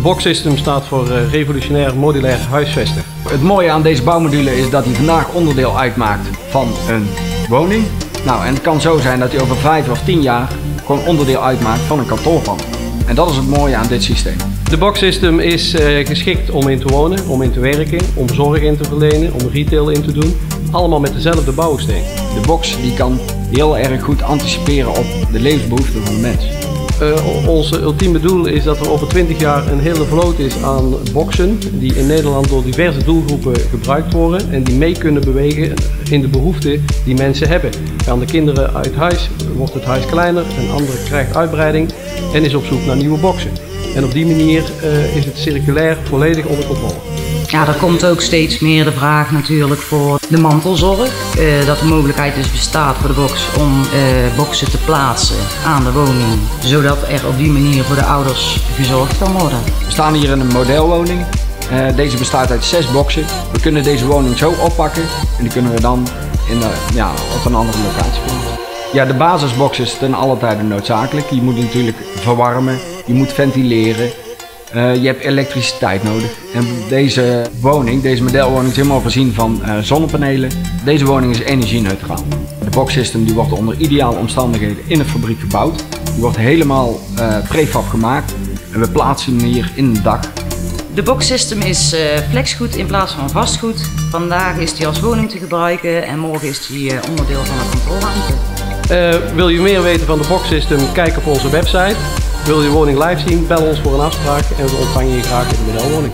Box System staat voor uh, revolutionair modulair huisvesten. Het mooie aan deze bouwmodule is dat hij vandaag onderdeel uitmaakt van een woning. Nou, en het kan zo zijn dat hij over vijf of tien jaar gewoon onderdeel uitmaakt van een kantoorpand. En dat is het mooie aan dit systeem. De box system is uh, geschikt om in te wonen, om in te werken, om zorg in te verlenen, om retail in te doen. Allemaal met dezelfde bouwsteen. De box die kan heel erg goed anticiperen op de levensbehoeften van de mens. Uh, onze ultieme doel is dat er over 20 jaar een hele vloot is aan boxen die in Nederland door diverse doelgroepen gebruikt worden en die mee kunnen bewegen in de behoeften die mensen hebben. Gaan de kinderen uit huis, wordt het huis kleiner, een andere krijgt uitbreiding en is op zoek naar nieuwe boxen. En op die manier uh, is het circulair volledig onder controle. Ja, er komt ook steeds meer de vraag natuurlijk voor de mantelzorg. Uh, dat de mogelijkheid dus bestaat voor de box om uh, boxen te plaatsen aan de woning. Zodat er op die manier voor de ouders gezorgd kan worden. We staan hier in een modelwoning. Uh, deze bestaat uit zes boxen. We kunnen deze woning zo oppakken en die kunnen we dan in de, ja, op een andere locatie plaatsen. Ja, de basisbox is ten alle tijde noodzakelijk. Je moet natuurlijk verwarmen, je moet ventileren, uh, je hebt elektriciteit nodig. En deze woning, deze modelwoning is helemaal voorzien van uh, zonnepanelen. Deze woning is energie-neutraal. De box system die wordt onder ideale omstandigheden in de fabriek gebouwd. Die wordt helemaal uh, prefab gemaakt en we plaatsen hem hier in het dak. De box system is flexgoed in plaats van vastgoed. Vandaag is die als woning te gebruiken en morgen is die onderdeel van de controleruimte. wil je meer weten van de box system? Kijk op onze website. Wil je woning live zien? Bel ons voor een afspraak en we ontvangen je graag in de modelwoning.